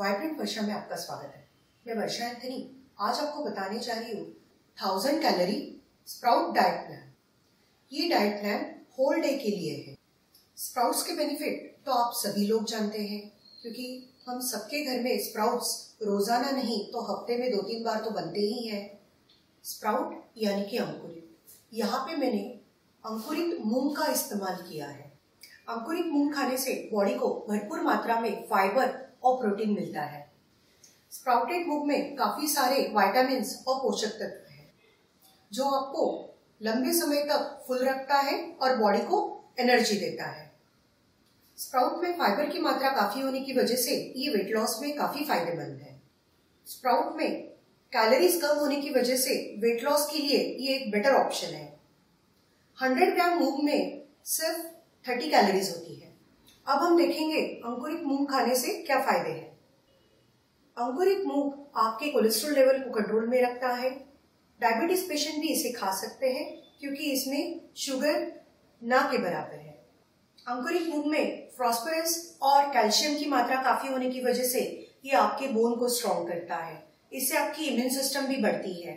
Vibrant वर्षा में आपका स्वागत है। मैं वर्षा एंथनी आज आपको बताने जा रही हूँ thousand calorie sprout diet plan ये डाइट प्लान होल डे के लिए है। स्प्राउट्स के बेनिफिट तो आप सभी लोग जानते हैं, क्योंकि हम सबके घर में स्प्राउट्स रोज़ाना नहीं तो हफ़्ते में दो तीन बार तो बनते ही हैं। स्प्राउट यानी कि अंकुरित। यहाँ पे मैंने अंकुरित मूंग का इस्तेमाल किया है। अंकुरित मूंग खाने से बॉडी को भरपूर मात्रा में फाइबर और प्रोटीन मिलता है। स्प्राउटेड मूंग में काफ़ी सारे वाइटामिन और पोषक तत्व हैं, जो आपको लंबे समय तक फुल रखता है और बॉडी को एनर्जी देता है। स्प्राउट में फाइबर की मात्रा काफ़ी होने की वजह से ये वेट लॉस में काफ़ी फ़ायदेमंद है। स्प्राउट में कैलोरीज कम होने की वजह से वेट लॉस के लिए ये एक बेटर ऑप्शन है। 100 ग्राम मूंग में सिर्फ़ थर्टी कैलोरीज होती है। अब हम देखेंगे अंकुरित मूंग खाने से क्या फ़ायदे हैं। अंकुरित मूंग आपके कोलेस्ट्रॉल लेवल को कंट्रोल में रखता है। डायबिटीज़ पेशेंट भी इसे खा सकते हैं, क्योंकि इसमें शुगर ना के बराबर है। अंकुरित मूंग में फ्रॉस्परस और कैल्शियम की मात्रा काफ़ी होने की वजह से ये आपके बोन को स्ट्रॉन्ग करता है। इससे आपकी इम्यून सिस्टम भी बढ़ती है।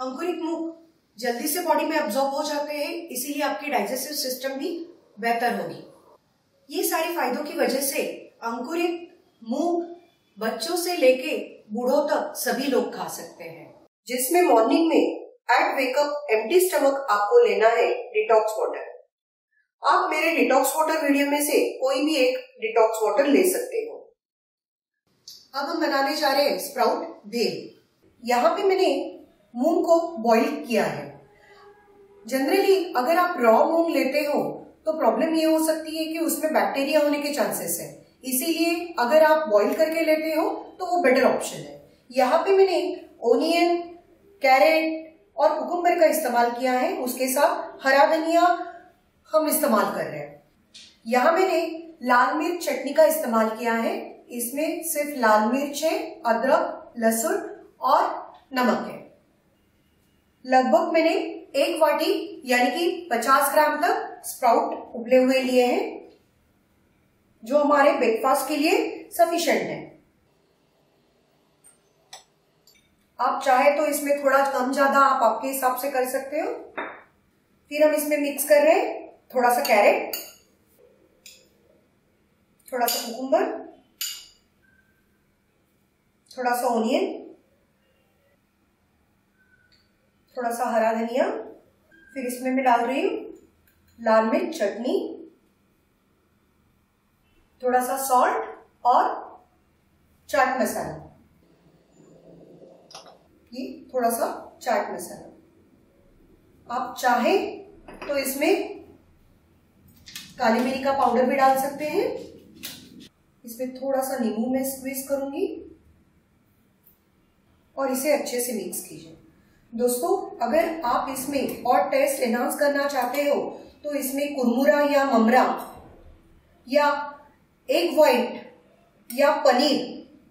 अंकुरित मूंग जल्दी से बॉडी में अब्जॉर्ब हो जाते हैं, इसीलिए आपकी डाइजेस्टिव सिस्टम भी बेहतर होगी। ये सारे फायदों की वजह से अंकुरित मूंग बच्चों से लेके बूढ़ों तक सभी लोग खा सकते हैं। जिसमें मॉर्निंग में एट वेकअप एम्प्टी स्टमक आपको लेना है डिटॉक्स वाटर आप मेरे डिटॉक्स वाटर वीडियो में से कोई भी एक डिटॉक्स वाटर ले सकते हो। अब हम बनाने जा रहे हैं स्प्राउट भेल। यहाँ पे मैंने मूंग को बॉईल किया है। जनरली अगर आप रॉ मूंग लेते हो तो प्रॉब्लम ये हो सकती है कि उसमें बैक्टीरिया होने के चांसेस है। इसीलिए अगर आप बॉईल करके लेते हो तो वो बेटर ऑप्शन है। यहाँ पे मैंने ओनियन कैरेट और कुकुम्बर का इस्तेमाल किया है। उसके साथ हरा धनिया हम इस्तेमाल कर रहे हैं। यहाँ मैंने लाल मिर्च चटनी का इस्तेमाल किया है। इसमें सिर्फ़ लाल मिर्च है, अदरक, लहसुन और नमक है। लगभग मैंने एक वाटी, यानी कि 50 ग्राम तक स्प्राउट उबले हुए लिए हैं, जो हमारे ब्रेकफास्ट के लिए सफिशिएंट है। आप चाहे तो इसमें थोड़ा कम ज़्यादा आप आपके हिसाब से कर सकते हो। फिर हम इसमें मिक्स कर रहे हैं, थोड़ा सा कैरेट थोड़ा सा कुकुम्बर थोड़ा सा ओनियन थोड़ा सा हरा धनिया, फिर इसमें मैं डाल रही हूँ लाल मिर्च, चटनी, थोड़ा सा सॉल्ट और चाट मसाला। ये थोड़ा सा चाट मसाला। आप चाहे तो इसमें काली मिरी का पाउडर भी डाल सकते हैं। इसमें थोड़ा सा नींबू मैं स्क्वीज करूँगी और इसे अच्छे से मिक्स कीजिए। दोस्तों, अगर आप इसमें और टेस्ट एनहांस करना चाहते हो तो इसमें कुरमुरा या ममरा या एग वाइट या पनीर,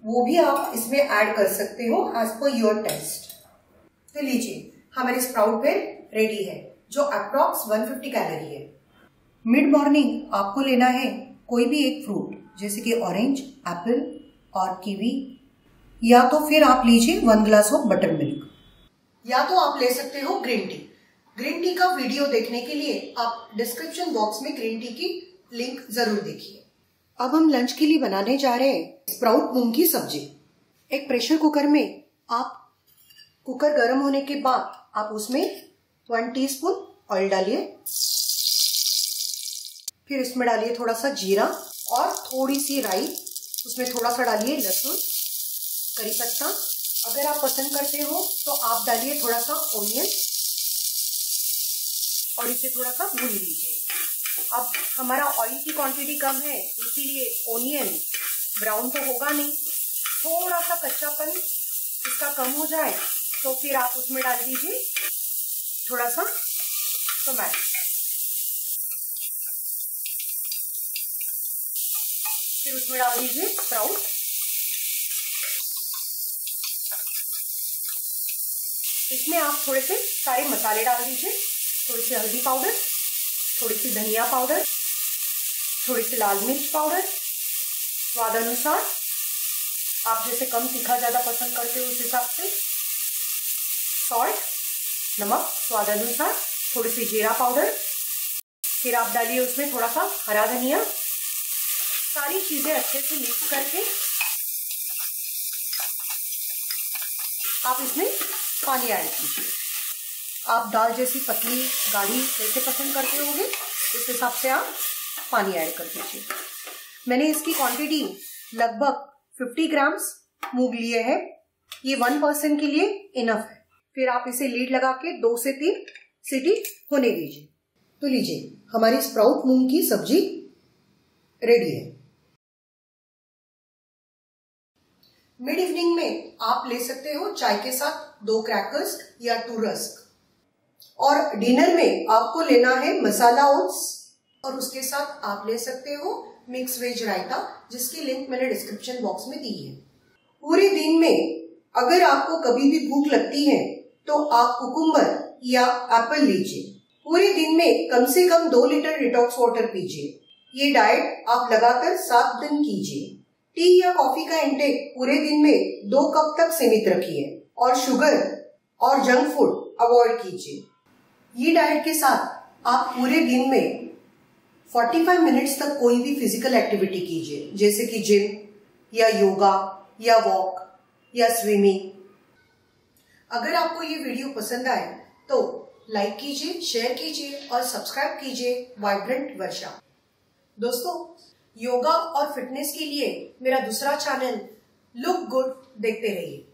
वो भी आप इसमें ऐड कर सकते हो एज पर योर टेस्ट तो लीजिए, हमारी स्प्राउट वेल रेडी है, जो अप्रॉक्स 150 कैलोरी है। मिड मॉर्निंग आपको लेना है कोई भी एक फ्रूट जैसे कि ऑरेंज एप्पल और कीवी या तो फिर आप लीजिए one glass of butter milk या तो आप ले सकते हो ग्रीन टी ग्रीन टी का वीडियो देखने के लिए आप डिस्क्रिप्शन बॉक्स में ग्रीन टी की लिंक ज़रूर देखिए। अब हम लंच के लिए बनाने जा रहे हैं स्प्राउट मूंग की सब्ज़ी। एक प्रेशर कुकर में आप कुकर गर्म होने के बाद आप उसमें वन टीस्पून ऑयल डालिए। फिर इसमें डालिए थोड़ा सा जीरा और थोड़ी सी राई। उसमें थोड़ा सा डालिए लहसुन, करी पत्ता। अगर आप पसंद करते हो तो आप डालिए थोड़ा सा ओनियन और इसे थोड़ा सा भून लीजिए। अब हमारा ऑयल की क्वांटिटी कम है, इसीलिए ओनियन ब्राउन तो होगा नहीं। थोड़ा सा कच्चापन इसका कम हो जाए तो फिर आप उसमें डाल दीजिए थोड़ा सा टोमैटो फिर उसमें डाल दीजिए स्प्राउट इसमें आप थोड़े से सारे मसाले डाल दीजिए। थोड़ी सी हल्दी पाउडर, थोड़ी सी धनिया पाउडर, थोड़ी सी लाल मिर्च पाउडर। स्वाद अनुसार आप जैसे कम तीखा ज़्यादा पसंद करते हो उस हिसाब से सॉल्ट नमक, स्वाद अनुसार थोड़ी सी जीरा पाउडर। फिर आप डालिए उसमें थोड़ा सा हरा धनिया। सारी चीज़ें अच्छे से मिक्स करके आप इसमें पानी ऐड कीजिए। आप दाल जैसी पतली गाढ़ी कैसे पसंद करते होंगे, उस हिसाब से आप पानी ऐड कर दीजिए। मैंने इसकी क्वांटिटी लगभग 50 ग्राम्स मूंग लिए हैं। ये वन पर्सन के लिए इनफ है। फिर आप इसे लीड लगा के दो से तीन सीटी होने दीजिए। तो लीजिए, हमारी स्प्राउट मूंग की सब्ज़ी रेडी है। मिड इवनिंग में आप ले सकते हो चाय के साथ दो क्रैकर्स या टू रस्क और डिनर में आपको लेना है मसाला ओट्स, और उसके साथ आप ले सकते हो मिक्स वेज रायता, जिसकी लिंक मैंने डिस्क्रिप्शन बॉक्स में दी है। पूरे दिन में अगर आपको कभी भी भूख लगती है तो आप कुकुम्बर या एप्पल लीजिए। पूरे दिन में कम से कम दो लीटर डिटॉक्स वाटर पीजिए। ये डाइट आप लगातार सात दिन कीजिए। टी या कॉफ़ी का इंटेक पूरे दिन में दो कप तक सीमित रखिए, और शुगर और जंक फ़ूड अवॉइड कीजिए। ये डाइट के साथ आप पूरे दिन में 45 मिनट्स तक कोई भी फ़िज़िकल एक्टिविटी कीजिए। जैसे कि जिम या योगा या वॉक या स्विमिंग अगर आपको ये वीडियो पसंद आए तो लाइक कीजिए शेयर कीजिए और सब्सक्राइब कीजिए वाइब्रेंट वर्षा दोस्तों योगा और फिटनेस के लिए मेरा दूसरा चैनल लुक गुड देखते रहिए।